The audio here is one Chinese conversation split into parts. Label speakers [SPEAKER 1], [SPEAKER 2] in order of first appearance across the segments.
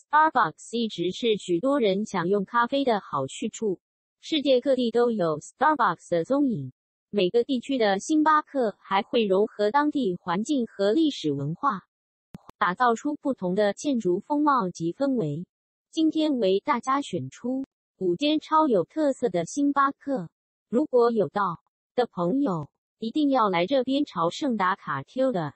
[SPEAKER 1] Starbucks 一直是许多人享用咖啡的好去处。世界各地都有 Starbucks 的踪影。每个地区的星巴克还会融合当地环境和历史文化，打造出不同的建筑风貌及氛围。今天为大家选出五间超有特色的星巴克。如果有到的朋友，一定要来这边朝圣打卡。Q 的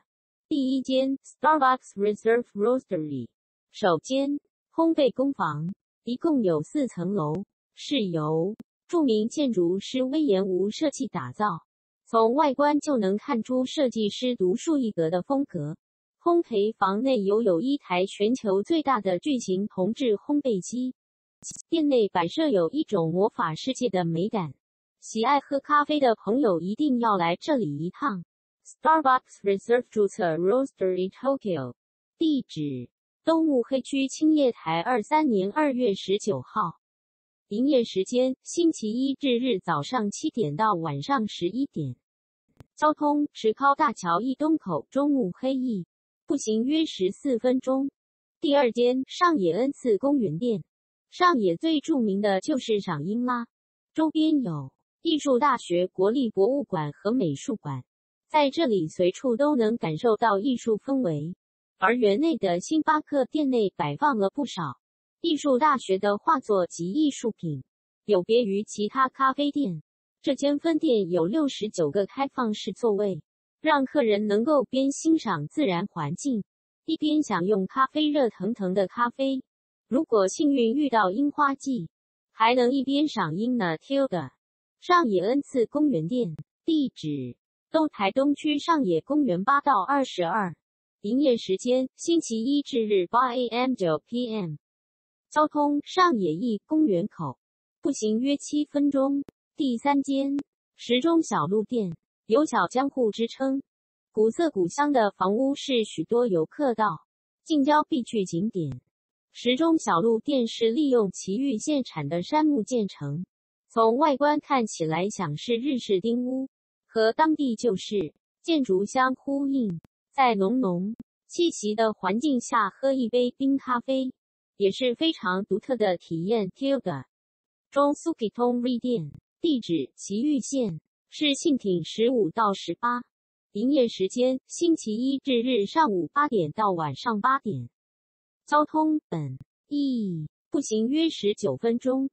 [SPEAKER 1] 第一间 Starbucks Reserve Roastery。首间烘焙工坊一共有四层楼，是由著名建筑师威严吴设计打造。从外观就能看出设计师独树一格的风格。烘焙房内有有一台全球最大的巨型铜制烘焙机，店内摆设有一种魔法世界的美感。喜爱喝咖啡的朋友一定要来这里一趟。Starbucks Reserve 注册 Roastery Tokyo，地址。东木黑区青叶台二三年二月十九号，营业时间星期一至日早上七点到晚上十一点。交通：石靠大桥一东口中木黑驿，步行约十四分钟。第二间上野恩赐公园店，上野最著名的就是赏樱啦。周边有艺术大学、国立博物馆和美术馆，在这里随处都能感受到艺术氛围。而园内的星巴克店内摆放了不少艺术大学的画作及艺术品，有别于其他咖啡店。这间分店有六十九个开放式座位，让客人能够边欣赏自然环境，一边享用咖啡热腾腾的咖啡。如果幸运遇到樱花季，还能一边赏樱呢。Tilda 上野恩赐公园店地址：东台东区上野公园八到二十二。营业时间：星期一至日八 a.m. 九 p.m. 交通：上野驿公园口，步行约七分钟。第三间时钟小路店有“小江户”之称，古色古香的房屋是许多游客到近郊必去景点。时钟小路店是利用奇玉县产的杉木建成，从外观看起来像是日式町屋，和当地旧式建筑相呼应。在浓浓气息的环境下喝一杯冰咖啡，也是非常独特的体验。Tilda 中苏皮通瑞店地址：奇玉县，是信挺十五到十八，营业时间：星期一至日上午八点到晚上八点。交通：本一步行约十九分钟。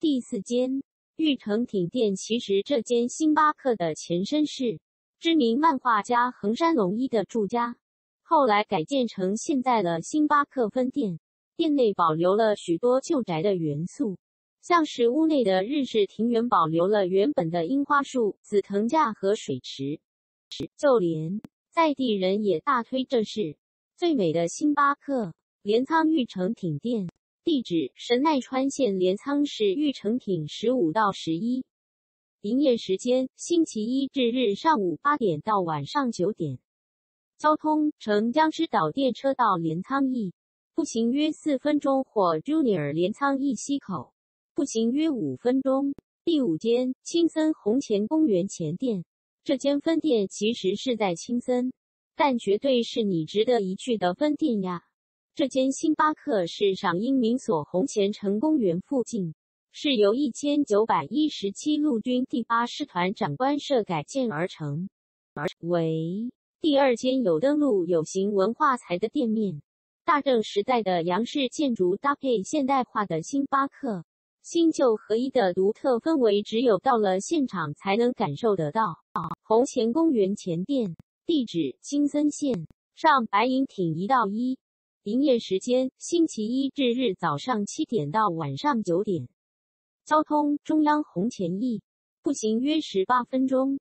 [SPEAKER 1] 第四间玉成挺店，其实这间星巴克的前身是。知名漫画家横山龙一的住家，后来改建成现在的星巴克分店。店内保留了许多旧宅的元素，像是屋内的日式庭园保留了原本的樱花树、紫藤架和水池，就连在地人也大推这是最美的星巴克。镰仓玉成町店地址：神奈川县镰仓市玉成町十五到十一。营业时间：星期一至日上午八点到晚上九点。交通：乘江之岛电车到镰仓驿，步行约四分钟；或 Junior 镰仓驿西口，步行约五分钟。第五间青森红前公园前店，这间分店其实是在青森，但绝对是你值得一去的分店呀。这间星巴克是赏樱名所红前城公园附近。是由一千九百一十七陆军第八师团长官社改建而成，而为第二间有登录有形文化财的店面。大正时代的洋式建筑搭配现代化的星巴克，新旧合一的独特氛围，只有到了现场才能感受得到。红前公园前店地址：青森县上白银町一到一，营业时间：星期一至日早上七点到晚上九点。交通：中央红前翼，步行约十八分钟。